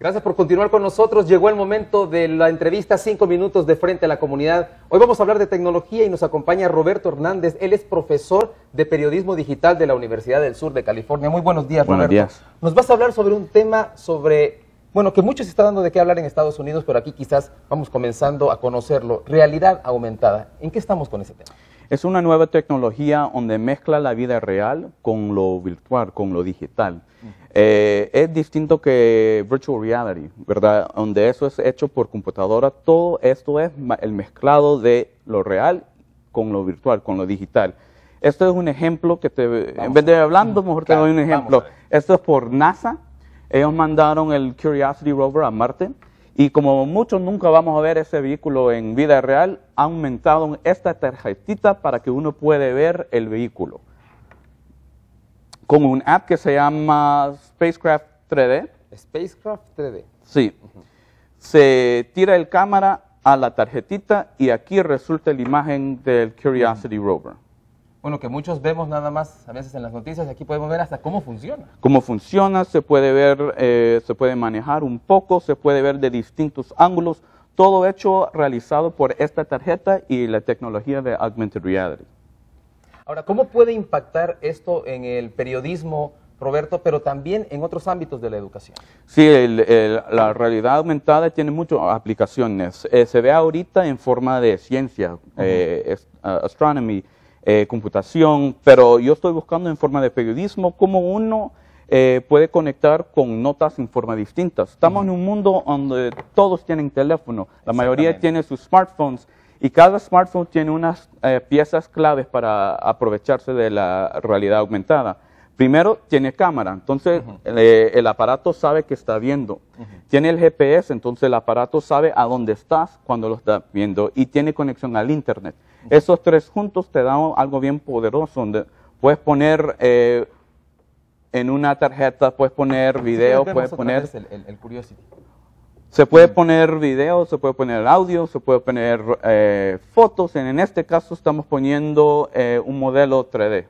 Gracias por continuar con nosotros. Llegó el momento de la entrevista Cinco Minutos de Frente a la Comunidad. Hoy vamos a hablar de tecnología y nos acompaña Roberto Hernández. Él es profesor de Periodismo Digital de la Universidad del Sur de California. Muy buenos días, Buenos Roberto. días. Nos vas a hablar sobre un tema sobre, bueno, que mucho se está dando de qué hablar en Estados Unidos, pero aquí quizás vamos comenzando a conocerlo. Realidad aumentada. ¿En qué estamos con ese tema? Es una nueva tecnología donde mezcla la vida real con lo virtual, con lo digital. Eh, es distinto que virtual reality, ¿verdad? Donde eso es hecho por computadora. Todo esto es el mezclado de lo real con lo virtual, con lo digital. Esto es un ejemplo que te, en vez de hablando, mejor te doy un ejemplo. Esto es por NASA. Ellos mandaron el Curiosity rover a Marte y como muchos nunca vamos a ver ese vehículo en vida real, ha aumentado esta tarjetita para que uno puede ver el vehículo. Con un app que se llama Spacecraft 3D, Spacecraft 3D. sí, se tira el cámara a la tarjetita y aquí resulta la imagen del Curiosity rover. Bueno, que muchos vemos nada más a veces en las noticias, aquí podemos ver hasta cómo funciona. cómo funciona, se puede ver, eh, se puede manejar un poco, se puede ver de distintos ángulos, todo hecho realizado por esta tarjeta y la tecnología de augmented reality. Ahora, ¿cómo puede impactar esto en el periodismo, Roberto, pero también en otros ámbitos de la educación? Sí, el- el- la realidad aumentada tiene muchas aplicaciones. Eh, se ve ahorita en forma de ciencia, eh, ah, astronomy, eh, computación, pero yo estoy buscando en forma de periodismo cómo uno eh, puede conectar con notas en forma distintas. Estamos en un mundo donde todos tienen teléfono, la mayoría tiene sus smartphones y cada smartphone tiene unas eh, piezas claves para aprovecharse de la realidad aumentada. Primero, tiene cámara, entonces eh, el aparato sabe que está viendo. Tiene el GPS, entonces el aparato sabe a dónde estás cuando lo estás viendo y tiene conexión al Internet. Esos tres juntos te dan algo bien poderoso, donde puedes poner eh, en una tarjeta, puedes poner video, puedes poner... el, el- el Curiosity. Se puede poner video, se puede poner audio, se puede poner eh, fotos. En, en este caso estamos poniendo eh, un modelo 3D.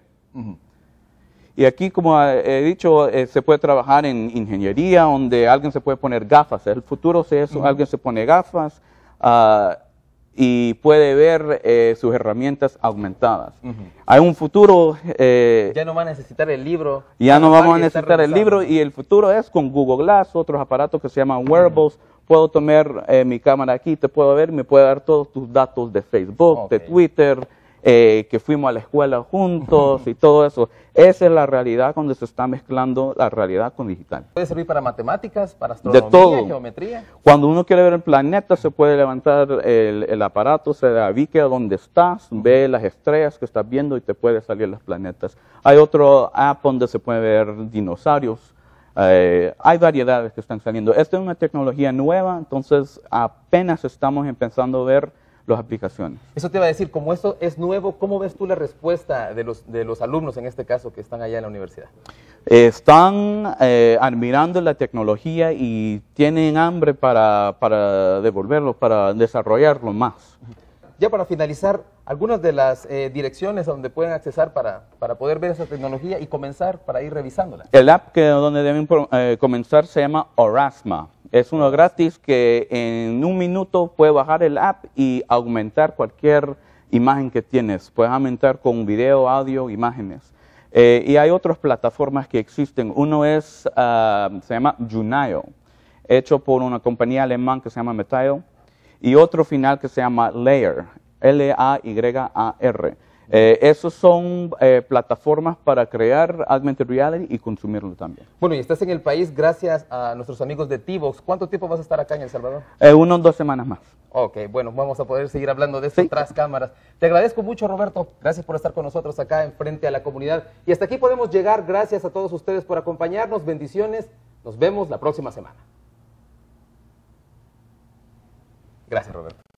Y aquí, como he dicho, eh, se puede trabajar en ingeniería, donde alguien se puede poner gafas. El futuro es eso, alguien se pone gafas ah, y puede ver eh, sus herramientas aumentadas. Hay un futuro eh, Ya no va a necesitar el libro. ya no vamos a necesitar el libro y el futuro es con Google Glass, otros aparatos que se llaman wearables. Puedo tomar eh, mi cámara aquí, te puedo ver, me puede dar todos tus datos de Facebook, de. Twitter, eh, que fuimos a la escuela juntos y todo eso. Esa es la realidad donde se está mezclando la realidad con digital. Puede servir para matemáticas, para astronomía, todo. geometría. Cuando uno quiere ver el planeta, se puede levantar el, el aparato, se ubica donde estás, ve las estrellas que estás viendo y te puede salir los planetas. Hay otro app donde se puede ver dinosaurios. Eh, hay variedades que están saliendo. Esta es una tecnología nueva, entonces apenas estamos empezando a ver las aplicaciones. Eso te iba a decir, como esto es nuevo, ¿cómo ves tú la respuesta de los, de los alumnos, en este caso, que están allá en la universidad? Están eh, admirando la tecnología y tienen hambre para, para devolverlo, para desarrollarlo más. Ya para finalizar, algunas de las eh, direcciones a donde pueden accesar para, para poder ver esa tecnología y comenzar para ir revisándola. El app que donde deben eh, comenzar se llama Orasma. Es uno gratis que en un minuto puedes bajar el app y aumentar cualquier imagen que tienes. Puedes aumentar con video, audio, imágenes. Eh, y hay otras plataformas que existen. Uno es, ah, se llama Junayo, hecho por una compañía alemana que se llama Metaio. Y otro final que se llama Layer, L-A-Y-A-R. Eh, esos son eh, plataformas para crear augmented reality y consumirlo también. Bueno, y estás en el país gracias a nuestros amigos de T-Box. ¿Cuánto tiempo vas a estar acá en El Salvador? Eh, unos dos semanas más. Ok, bueno, vamos a poder seguir hablando de esto Sí. tras cámaras. Te agradezco mucho, Roberto. Gracias por estar con nosotros acá en Frente a la Comunidad. Y hasta aquí podemos llegar. Gracias a todos ustedes por acompañarnos. Bendiciones. Nos vemos la próxima semana. Gracias, Roberto.